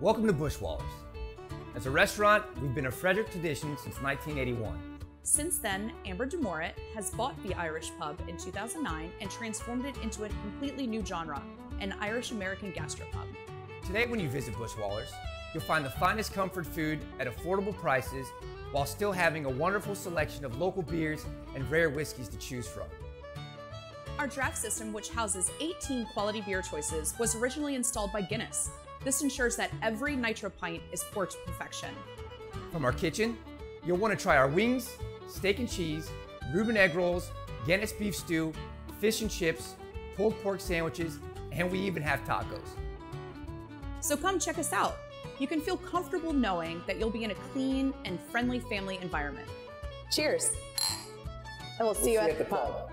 Welcome to Bushwallers. As a restaurant, we've been a Frederick tradition since 1981. Since then, Amber DeMorett has bought the Irish Pub in 2009 and transformed it into a completely new genre, an Irish American gastropub. Today, when you visit Bushwallers, you'll find the finest comfort food at affordable prices while still having a wonderful selection of local beers and rare whiskeys to choose from. Our draft system, which houses 18 quality beer choices, was originally installed by Guinness. This ensures that every nitro pint is poured to perfection. From our kitchen, you'll want to try our wings, steak and cheese, Reuben egg rolls, Guinness beef stew, fish and chips, pulled pork sandwiches, and we even have tacos. So come check us out. You can feel comfortable knowing that you'll be in a clean and friendly family environment. Cheers. And we'll see you at the pub.